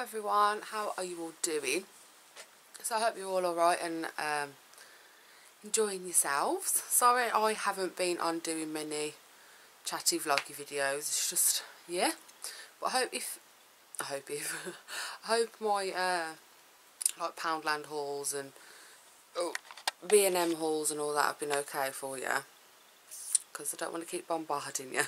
everyone, how are you all doing? So I hope you're all alright and um, enjoying yourselves. Sorry I haven't been on doing many chatty vloggy videos, it's just, yeah. But I hope if, I hope if, I hope my uh, like Poundland hauls and oh, B&M hauls and all that have been okay for you. Because I don't want to keep bombarding you.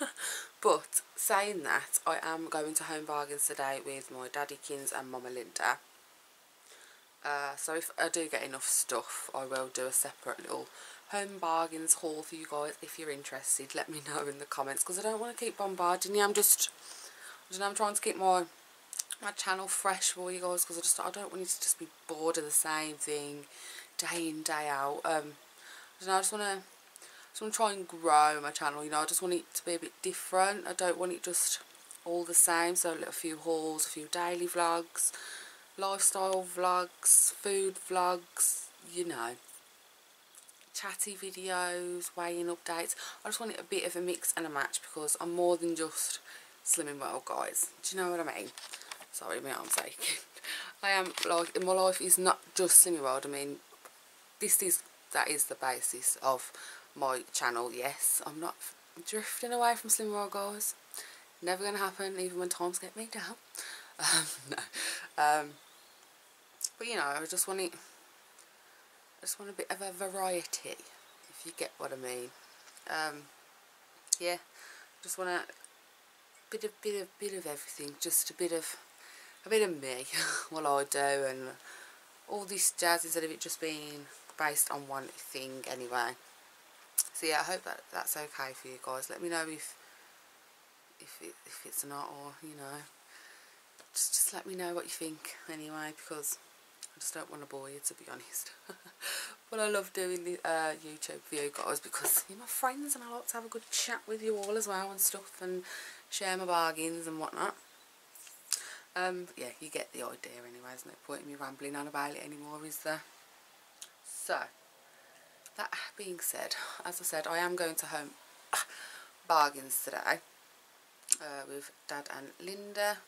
but saying that, I am going to Home Bargains today with my Daddykins and Mama Linda. Uh, so if I do get enough stuff, I will do a separate little Home Bargains haul for you guys. If you're interested, let me know in the comments because I don't want to keep bombarding you. I'm just, I know, I'm trying to keep my my channel fresh for you guys because I just I don't want you to just be bored of the same thing day in day out. Um, I know, I just want to I'm trying to grow my channel, you know, I just want it to be a bit different. I don't want it just all the same. So a few hauls, a few daily vlogs, lifestyle vlogs, food vlogs, you know. Chatty videos, weighing updates. I just want it a bit of a mix and a match because I'm more than just Slimming World, guys. Do you know what I mean? Sorry, my arm's aching. I am, like, in my life is not just Slimming World. I mean, this is, that is the basis of my channel, yes. I'm not drifting away from Slim World guys. Never going to happen, even when times get me down. Um, no. Um, but, you know, I just want it... I just want a bit of a variety, if you get what I mean. Um, yeah, just want a bit of bit of bit of everything, just a bit of a bit of me, what I do, and all this jazz instead of it just being based on one thing anyway so yeah I hope that that's okay for you guys. Let me know if if, it, if it's not or you know. Just, just let me know what you think anyway because I just don't want to bore you to be honest. But I love doing the uh, YouTube for you guys because you're my friends and I like to have a good chat with you all as well and stuff and share my bargains and whatnot. Um, yeah, you get the idea anyway, there's no point in me rambling on about it anymore, is there? So, that being said, as I said, I am going to home bargains today uh, with Dad and Linda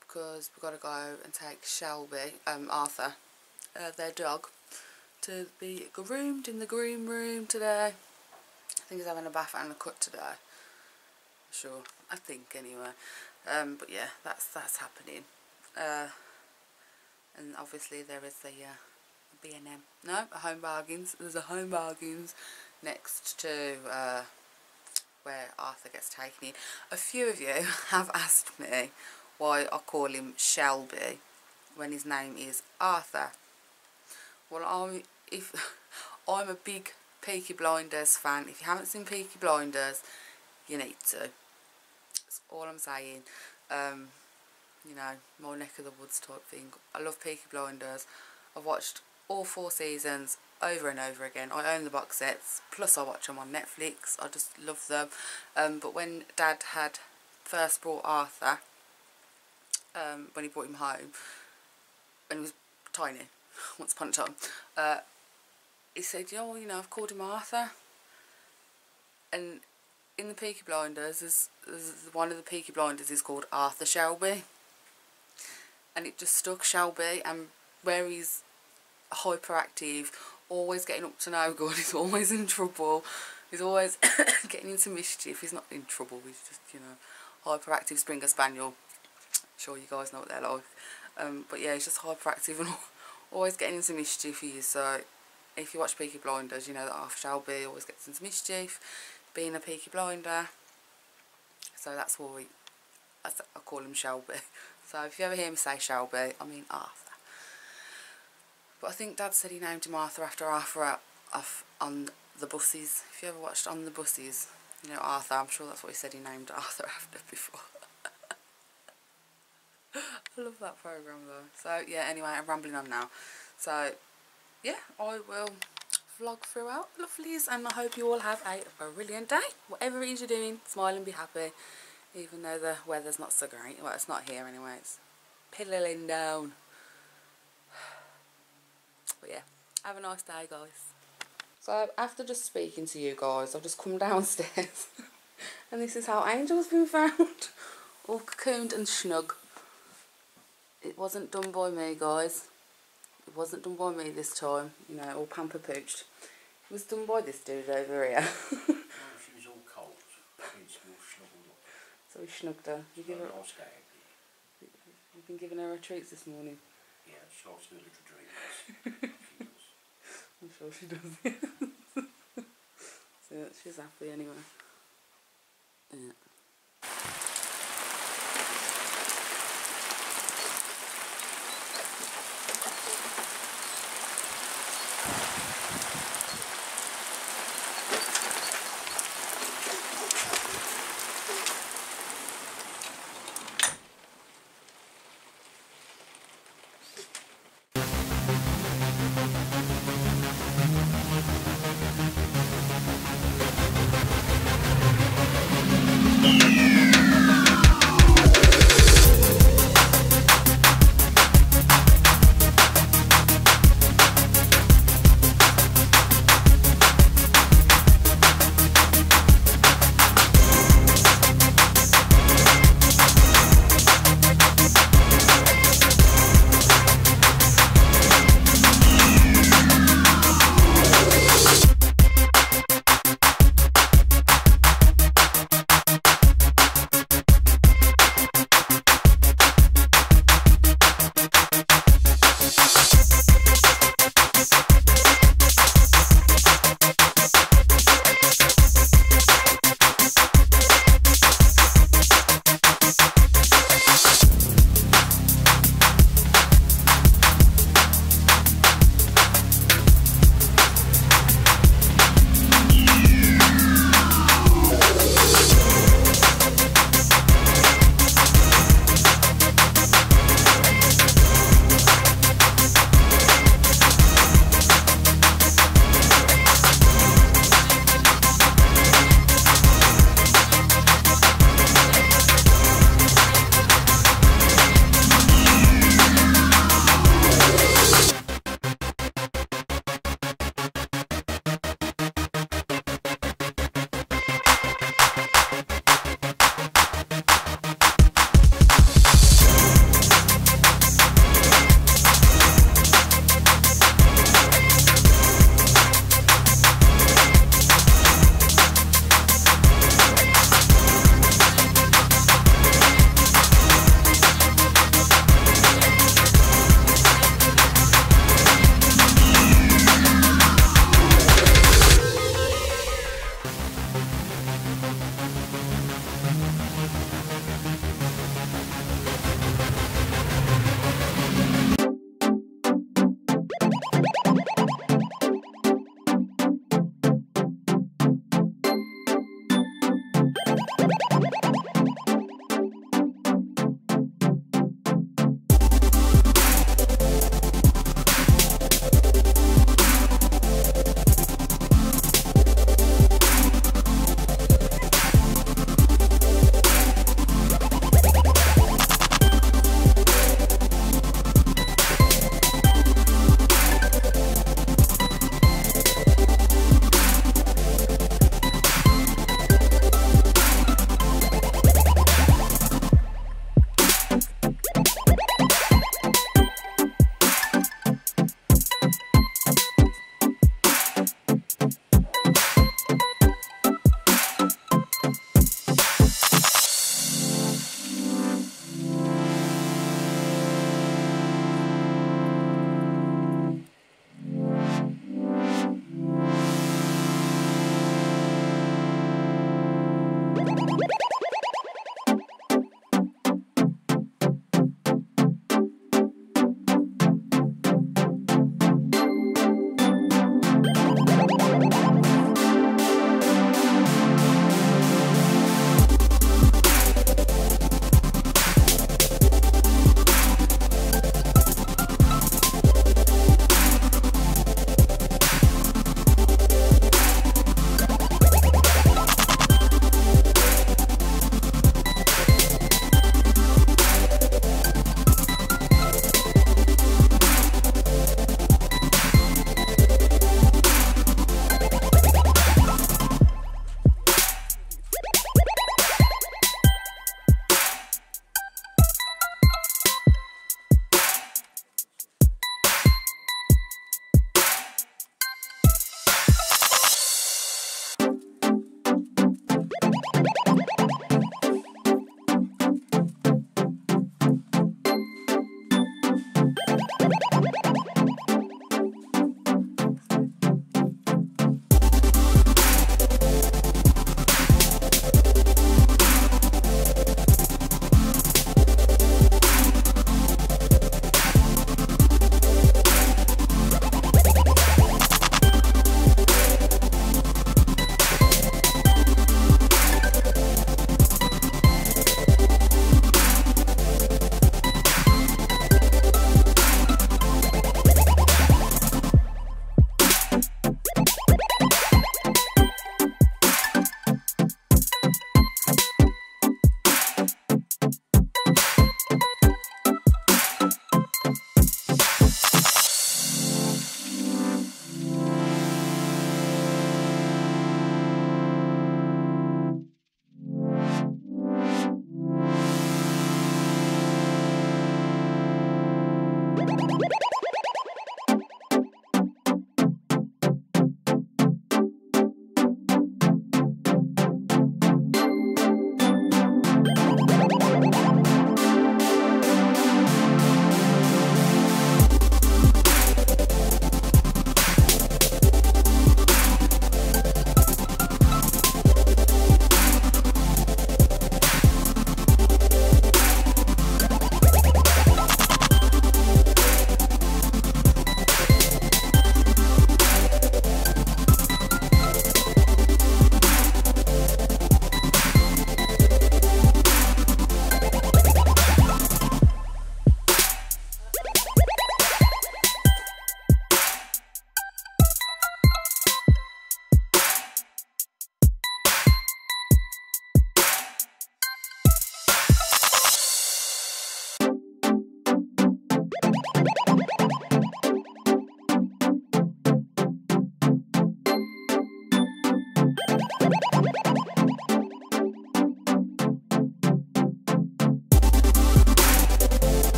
because we've got to go and take Shelby, um, Arthur, uh, their dog, to be groomed in the groom room today. I think he's having a bath and a cut today. Sure, I think anyway. Um, but yeah, that's that's happening. Uh, and obviously there is the uh, B&M. No, Home Bargains. There's a Home Bargains next to uh, where Arthur gets taken in. A few of you have asked me why I call him Shelby when his name is Arthur. Well, I'm, if, I'm a big Peaky Blinders fan. If you haven't seen Peaky Blinders, you need to. That's all I'm saying. Um, you know, more neck of the woods type thing. I love Peaky Blinders. I've watched all four seasons over and over again. I own the box sets, plus I watch them on Netflix. I just love them. Um, but when Dad had first brought Arthur, um, when he brought him home, when he was tiny, once upon a time, uh, he said, oh, you know, I've called him Arthur. And in the Peaky Blinders, there's, there's one of the Peaky Blinders is called Arthur Shelby. And it just stuck Shelby and where he's hyperactive, always getting up to no good, he's always in trouble, he's always getting into mischief, he's not in trouble, he's just, you know, hyperactive Springer Spaniel, I'm sure you guys know what they're like, um, but yeah, he's just hyperactive and always getting into mischief, he is, so if you watch Peaky Blinders, you know that Arthur Shelby always gets into mischief, being a Peaky Blinder, so that's why we, I call him Shelby. So if you ever hear me say Shelby, I mean Arthur. But I think Dad said he named him Arthur after Arthur off on the buses. If you ever watched On the Buses, you know Arthur, I'm sure that's what he said he named Arthur after before. I love that programme though. So yeah, anyway, I'm rambling on now. So yeah, I will vlog throughout, lovelies, and I hope you all have a brilliant day. Whatever it is you're doing, smile and be happy. Even though the weather's not so great. Well, it's not here anyway. It's piddling down. But yeah, have a nice day, guys. So after just speaking to you guys, I've just come downstairs. and this is how Angel's been found. All cocooned and snug. it wasn't done by me, guys. It wasn't done by me this time, you know, all pamper pooched. It was done by this dude over here. She was all cold. She's all snuggled up. so we snugged her. You, give her... Nice day, you been giving her a treats this morning. Yeah, she likes her little dreams. she does. I'm sure she does. so she's happy anyway. Yeah.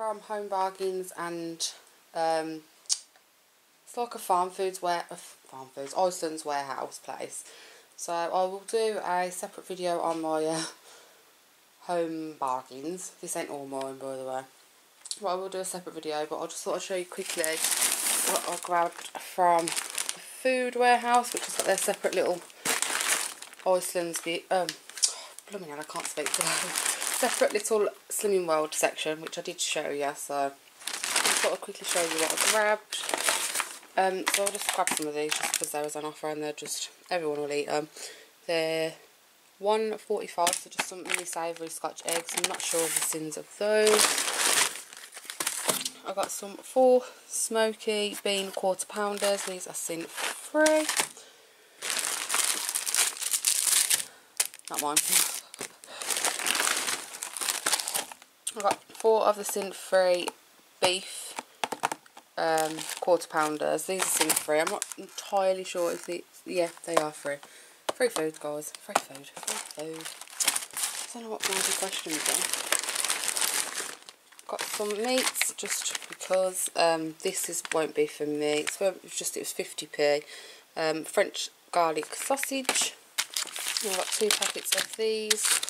From Home Bargains and um, it's like a Farmfoods where uh, Farmfoods Iceland's warehouse place. So I will do a separate video on my uh, home bargains. This ain't all mine by the way. But I will do a separate video but I just thought I'd show you quickly what I grabbed from the food warehouse which is like their separate little Iceland's um blooming hell I can't speak today separate little Slimming World section, which I did show you, so I I'd quickly show you what I grabbed. Um, so I'll just grab some of these just because there was an offer and they're just, everyone will eat them. They're 145 so just some mini savoury scotch eggs. I'm not sure of the sins of those. I got some four smoky bean quarter pounders. These are sin free. Not mine. I've got four of the sin free beef um, quarter pounders. These are sin free. I'm not entirely sure if the yeah they are free. Free food, guys. Free food. Free food. I don't know what my question is. Got some meats just because um, this is won't be for me. It's just it was 50p. Um, French garlic sausage. I've got two packets of these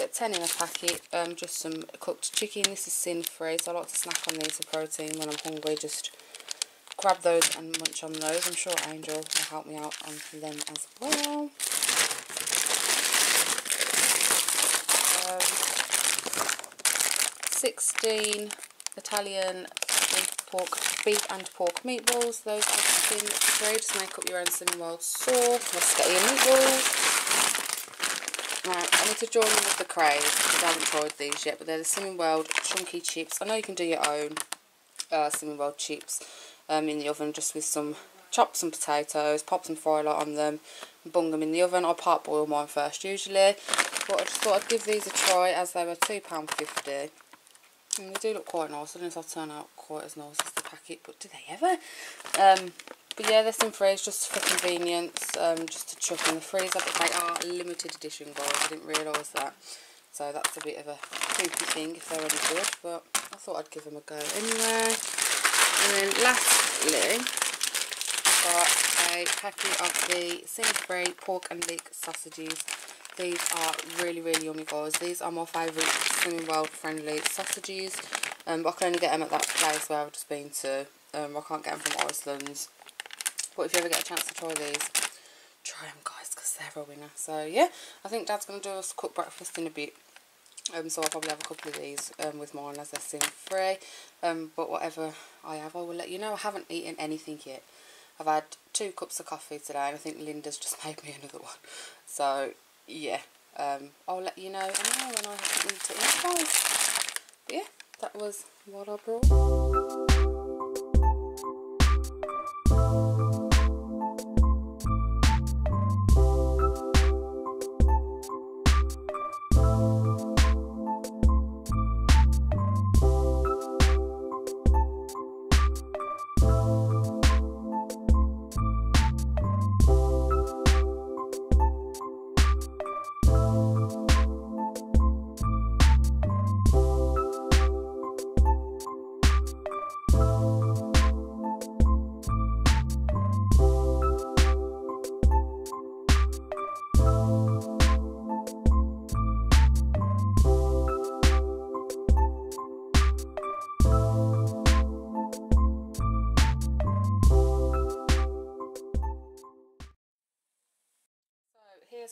get 10 in a packet, um, just some cooked chicken. This is sin free, so I like to snack on these for protein when I'm hungry. Just grab those and munch on those. I'm sure Angel will help me out on them as well. Um, 16 Italian beef, pork, beef and pork meatballs. Those are sin free. Just make up your own Slimming World sauce. Your meatballs. Right, I need to join them with the craze because I haven't tried these yet, but they're the Slimming World Chunky Chips. I know you can do your own uh, Slimming World chips um, in the oven just with some, chop some potatoes, pop some light on them, and bung them in the oven. I part boil mine first usually, but I just thought I'd give these a try as they were £2.50. And they do look quite nice. I don't know if they'll turn out quite as nice as the packet, but do they ever? Um, but yeah, they're in freeze just for convenience, um, just to chuck in the freezer. But they are limited edition, guys. I didn't realise that. So that's a bit of a creepy thing if they're any good. But I thought I'd give them a go anyway. And then lastly, got a packet of the sin-free pork and leek sausages. These are really, really yummy, guys. These are my favourite Slimming World friendly sausages. Um, but I can only get them at that place where I've just been to. Um, I can't get them from Iceland. But if you ever get a chance to try these, try them, guys, because they're a winner. So, yeah, I think Dad's going to do us cook breakfast in a bit. Um, so I'll probably have a couple of these um, with mine as they're sin free. Um, but whatever I have, I will let you know. I haven't eaten anything yet. I've had two cups of coffee today, and I think Linda's just made me another one. So, yeah, um, I'll let you know anyway when I have something to eat. But yeah, that was what I brought.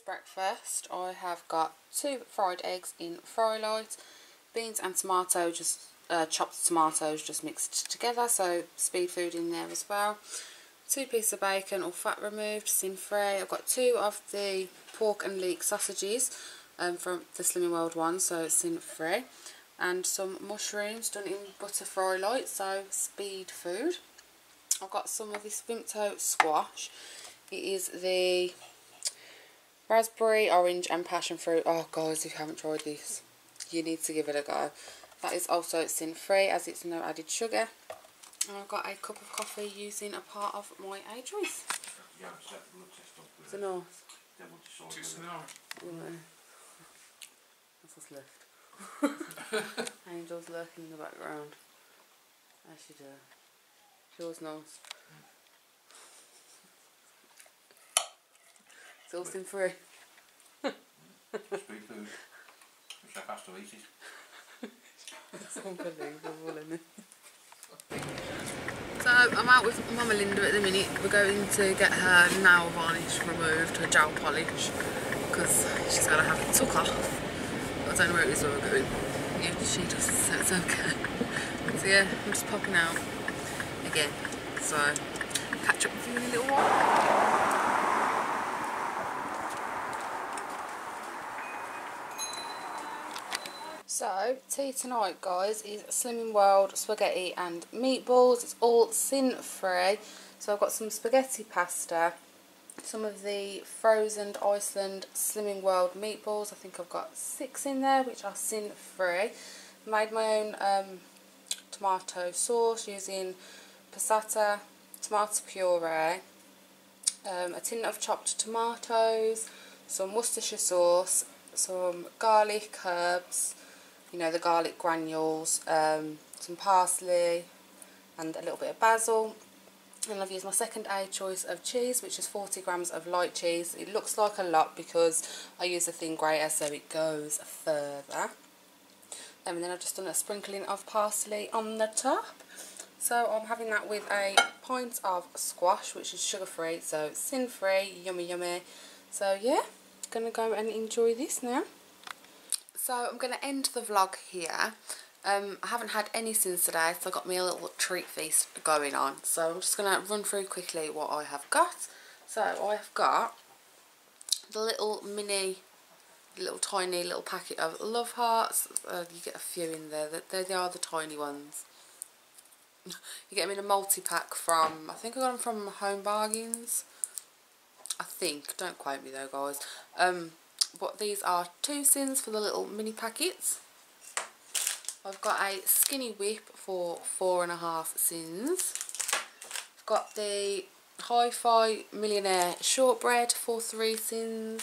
Breakfast. I have got two fried eggs in Frylight, beans and tomato, just uh, chopped tomatoes just mixed together, so speed food in there as well. Two pieces of bacon, all fat removed, sin free. I've got two of the pork and leek sausages um, from the Slimming World one, so sin free. And some mushrooms done in butter Frylight, so speed food. I've got some of this Vimto squash. It is the Raspberry, orange and passion fruit. Oh guys, if you haven't tried these, you need to give it a go. That is also sin free as it's no added sugar. And I've got a cup of coffee using a part of my A choice. It's a north. That's what's left. Angel's lurking in the background. As she does. Yours nice. It's all sin free. Speed food. The chef has to eat it. It's unbelievable, isn't it? So I'm out with Mama Linda at the minute. We're going to get her nail varnish removed, her gel polish, because she's going to have it took off. I don't know where it is where we're going. Yeah, she does, so it's okay. So yeah, I'm just popping out again. So catch up with you in a little while. So, tea tonight, guys, is Slimming World spaghetti and meatballs. It's all sin-free. So I've got some spaghetti pasta, some of the frozen Iceland Slimming World meatballs. I think I've got six in there, which are sin-free. Made my own um, tomato sauce using passata, tomato puree, um, a tin of chopped tomatoes, some Worcestershire sauce, some garlic, herbs, you know, the garlic granules, um, some parsley and a little bit of basil. and I've used my second A choice of cheese which is 40 grams of light cheese. It looks like a lot because I use a thin grater so it goes further. And then I've just done a sprinkling of parsley on the top. So I'm having that with a pint of squash which is sugar free so sin free yummy yummy. So yeah gonna go and enjoy this now so I'm gonna end the vlog here um, I haven't had any since today, so I got me a little treat feast going on. So I'm just going to run through quickly what I have got. So I have got the little mini, little tiny little packet of Love Hearts. Uh, you get a few in there. They, they are the tiny ones. You get them in a multi-pack from, I think I got them from Home Bargains. I think, don't quote me though guys. Um, but these are two sins for the little mini packets. I've got a skinny whip for four and a half sins. I've got the Hi-Fi Millionaire Shortbread for three sins.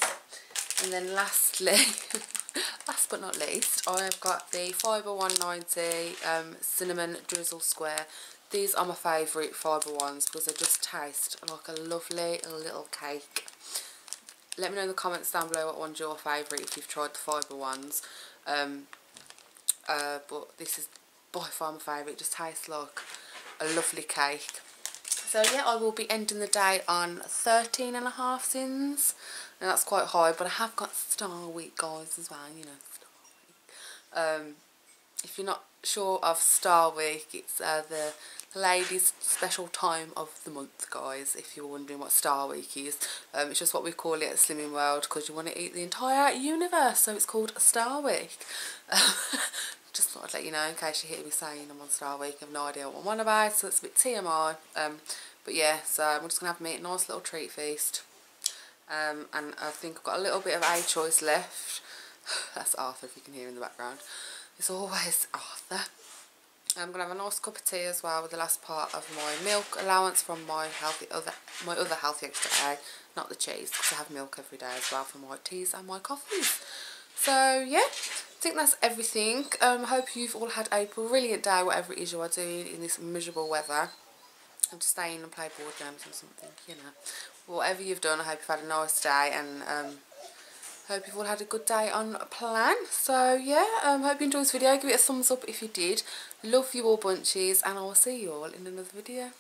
And then lastly, last but not least, I have got the Fibre One 90 um, Cinnamon Drizzle Square. These are my favourite fibre ones because they just taste like a lovely little cake. Let me know in the comments down below what one's your favourite if you've tried the fibre ones. Um, uh, but this is by far my favourite. It just tastes like a lovely cake. So yeah, I will be ending the day on 13 and a half sins. And that's quite high, but I have got Star Week guys as well, you know, Star. Um, if you're not sure of Star Week, it's uh, the ladies special time of the month guys if you're wondering what Star Week is. Um, it's just what we call it at Slimming World because you want to eat the entire universe so it's called Star Week just thought I'd let you know in case you hear me saying I'm on Star Week I have no idea what I'm on about so it's a bit TMI um, but yeah so I'm just going to have me a nice little treat feast. Um, and I think I've got a little bit of A choice left. That's Arthur if you can hear in the background it's always Arthur I'm gonna have a nice cup of tea as well with the last part of my milk allowance from my healthy other my other healthy extra egg, not the cheese because I have milk every day as well for my teas and my coffees. So yeah, I think that's everything. Um, I hope you've all had a brilliant day, whatever it is you are doing in this miserable weather. I'm just staying and play board games or something, you know. Whatever you've done, I hope you've had a nice day and um, Hope you've all had a good day on plan. So yeah, um, hope you enjoyed this video. Give it a thumbs up if you did. Love you all bunches and I will see you all in another video.